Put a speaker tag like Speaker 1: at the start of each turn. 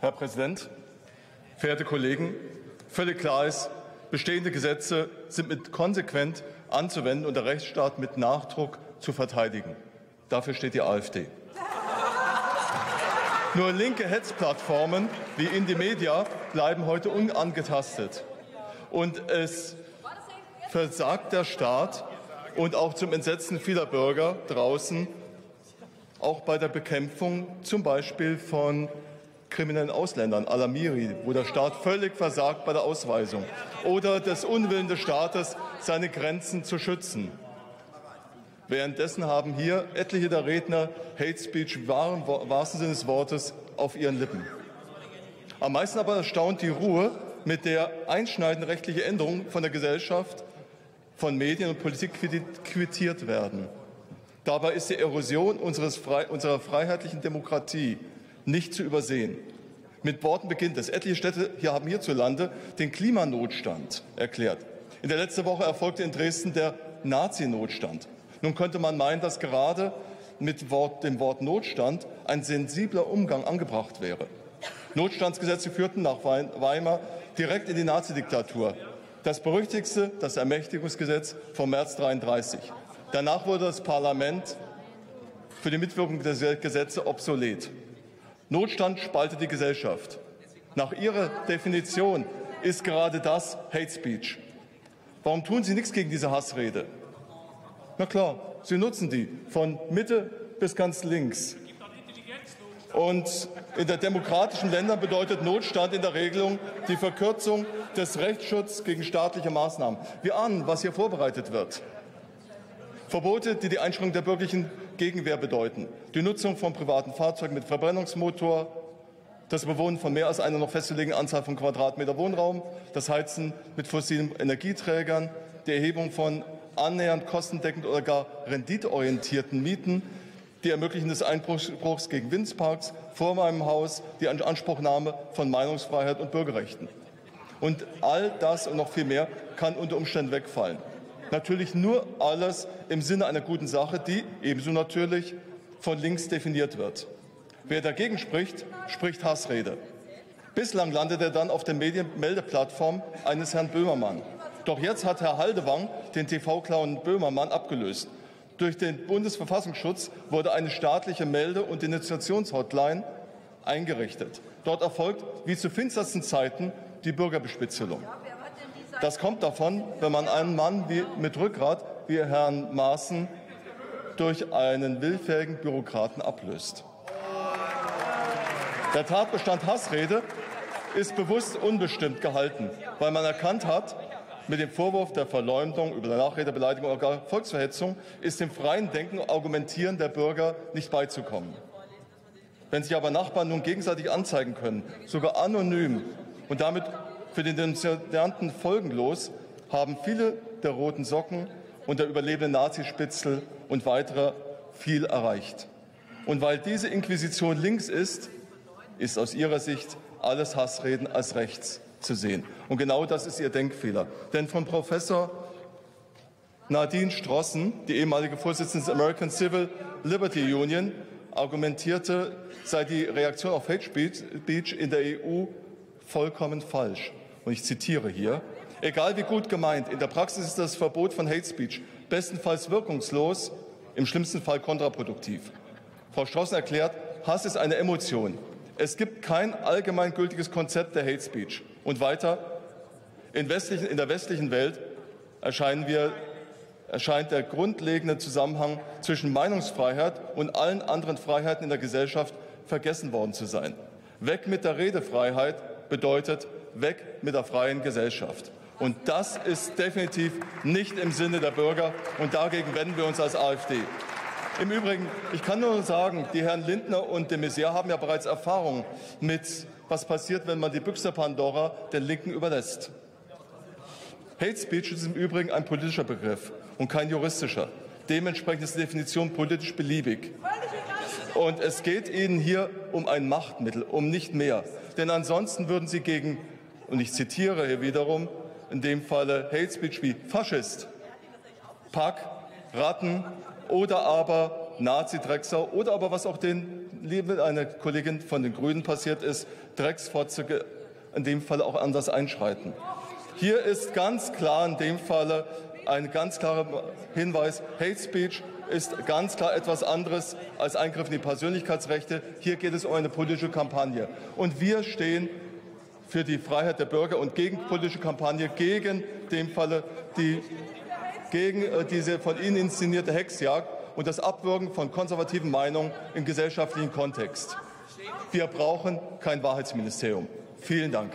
Speaker 1: Herr Präsident, verehrte Kollegen! Völlig klar ist, bestehende Gesetze sind mit konsequent anzuwenden und der Rechtsstaat mit Nachdruck zu verteidigen. Dafür steht die AfD. Nur linke Hetzplattformen wie Indymedia bleiben heute unangetastet. Und es versagt der Staat und auch zum Entsetzen vieler Bürger draußen, auch bei der Bekämpfung zum Beispiel von kriminellen Ausländern, Alamiri, wo der Staat völlig versagt bei der Ausweisung, oder des Unwillen des Staates, seine Grenzen zu schützen. Währenddessen haben hier etliche der Redner Hate Speech im wahrsten Sinne des Wortes auf ihren Lippen. Am meisten aber erstaunt die Ruhe, mit der einschneidende rechtliche Änderungen von der Gesellschaft, von Medien und Politik quittiert werden. Dabei ist die Erosion unseres, unserer freiheitlichen Demokratie nicht zu übersehen. Mit Worten beginnt es. Etliche Städte hier haben hierzulande den Klimanotstand erklärt. In der letzten Woche erfolgte in Dresden der Nazi-Notstand. Nun könnte man meinen, dass gerade mit Wort, dem Wort Notstand ein sensibler Umgang angebracht wäre. Notstandsgesetze führten nach Weimar direkt in die Nazidiktatur. Das berüchtigste, das Ermächtigungsgesetz vom März 33. Danach wurde das Parlament für die Mitwirkung der Gesetze obsolet. Notstand spaltet die Gesellschaft. Nach Ihrer Definition ist gerade das Hate Speech. Warum tun Sie nichts gegen diese Hassrede? Na klar, Sie nutzen die von Mitte bis ganz links. Und in den demokratischen Ländern bedeutet Notstand in der Regelung die Verkürzung des Rechtsschutzes gegen staatliche Maßnahmen. Wir ahnen, was hier vorbereitet wird. Verbote, die die Einschränkung der bürgerlichen Gegenwehr bedeuten. Die Nutzung von privaten Fahrzeugen mit Verbrennungsmotor, das Bewohnen von mehr als einer noch festgelegenen Anzahl von Quadratmeter Wohnraum, das Heizen mit fossilen Energieträgern, die Erhebung von annähernd kostendeckend oder gar renditeorientierten Mieten, die Ermöglichen des Einbruchs gegen Windparks vor meinem Haus, die Anspruchnahme von Meinungsfreiheit und Bürgerrechten. Und all das und noch viel mehr kann unter Umständen wegfallen. Natürlich nur alles im Sinne einer guten Sache, die ebenso natürlich von links definiert wird. Wer dagegen spricht, spricht Hassrede. Bislang landet er dann auf der Medienmeldeplattform eines Herrn Böhmermann. Doch jetzt hat Herr Haldewang den TV-Clown Böhmermann abgelöst. Durch den Bundesverfassungsschutz wurde eine staatliche Melde- und Denunziationshotline eingerichtet. Dort erfolgt wie zu finstersten Zeiten die Bürgerbespitzelung. Das kommt davon, wenn man einen Mann wie, mit Rückgrat wie Herrn Maaßen durch einen willfährigen Bürokraten ablöst. Der Tatbestand Hassrede ist bewusst unbestimmt gehalten, weil man erkannt hat, mit dem Vorwurf der Verleumdung, über Nachrede, Beleidigung oder Volksverhetzung ist dem freien Denken und Argumentieren der Bürger nicht beizukommen. Wenn sich aber Nachbarn nun gegenseitig anzeigen können, sogar anonym und damit für den Denunzianten folgenlos, haben viele der roten Socken und der überlebende Nazispitzel und weitere viel erreicht. Und weil diese Inquisition links ist, ist aus ihrer Sicht alles Hassreden als rechts zu sehen. Und genau das ist ihr Denkfehler. Denn von Professor Nadine Strossen, die ehemalige Vorsitzende des American Civil Liberty Union, argumentierte, sei die Reaktion auf Hate Speech in der EU vollkommen falsch. Und ich zitiere hier, egal wie gut gemeint, in der Praxis ist das Verbot von Hate Speech bestenfalls wirkungslos, im schlimmsten Fall kontraproduktiv. Frau Strossen erklärt, Hass ist eine Emotion. Es gibt kein allgemeingültiges Konzept der Hate Speech. Und weiter, in, westlichen, in der westlichen Welt wir, erscheint der grundlegende Zusammenhang zwischen Meinungsfreiheit und allen anderen Freiheiten in der Gesellschaft vergessen worden zu sein. Weg mit der Redefreiheit bedeutet weg mit der freien Gesellschaft. Und das ist definitiv nicht im Sinne der Bürger. Und dagegen wenden wir uns als AfD. Im Übrigen, ich kann nur sagen, die Herren Lindner und de Maizière haben ja bereits Erfahrung mit, was passiert, wenn man die Büchse Pandora den Linken überlässt. Hate Speech ist im Übrigen ein politischer Begriff und kein juristischer. Dementsprechend ist die Definition politisch beliebig. Und es geht Ihnen hier um ein Machtmittel, um nicht mehr. Denn ansonsten würden Sie gegen, und ich zitiere hier wiederum, in dem Falle Hate Speech wie Faschist, Pack, Ratten oder aber Nazi-Drecksau oder aber was auch den liebe eine Kollegin von den Grünen passiert ist, Drecksvorzüge in dem Fall auch anders einschreiten. Hier ist ganz klar in dem Falle ein ganz klarer Hinweis, Hate Speech ist ganz klar etwas anderes als Eingriff in die Persönlichkeitsrechte. Hier geht es um eine politische Kampagne. Und wir stehen für die Freiheit der Bürger und gegen politische Kampagne, gegen dem Falle die, gegen äh, diese von Ihnen inszenierte Hexjagd und das Abwürgen von konservativen Meinungen im gesellschaftlichen Kontext. Wir brauchen kein Wahrheitsministerium. Vielen Dank.